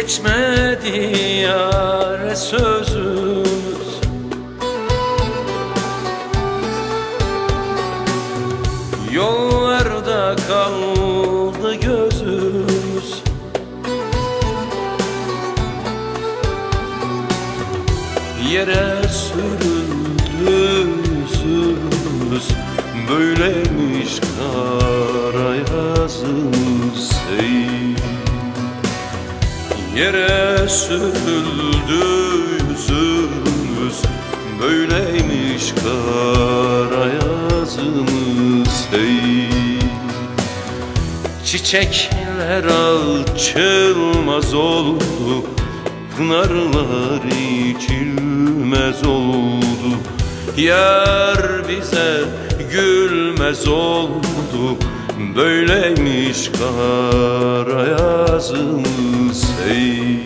Geçmedi yare sözümüz. Yollarda kaldı gözümüz. Yere sürüldü yüzümüz. Böyleymiş kara yazımız ey Yere sürüldü yüzümüz. Böyleymiş kara yazımız hey. Çiçekler açılmaz oldu Pınarlar içilmez oldu. Yar bize gülmez oldu Böyleymiş kara yazımız hey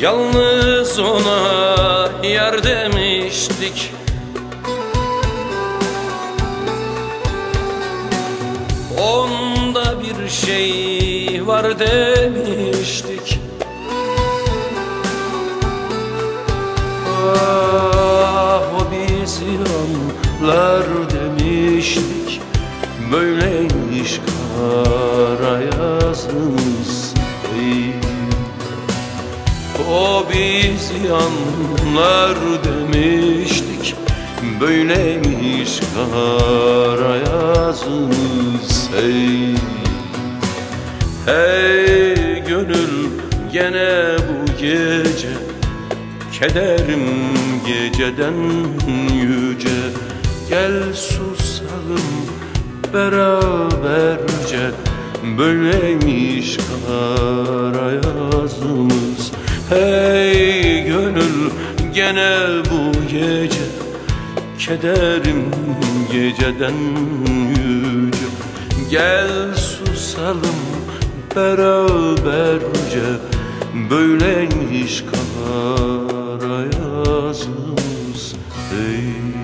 Yalnız ona yar demiştik Onda bir şey var demiştik. Ah o bizi anlar demiştik. Böyleymiş kara yazımız o bizi anlar demiştik. Böyleymiş kara yazımız hey Hey gönül gene bu gece Kederim geceden yüce. Gel susalım beraberce Böyleymiş kara yazımız. Hey gönül gene bu gece Kederim geceden yüce Gel susalım beraberce Böyle iş kalara yazımız Ey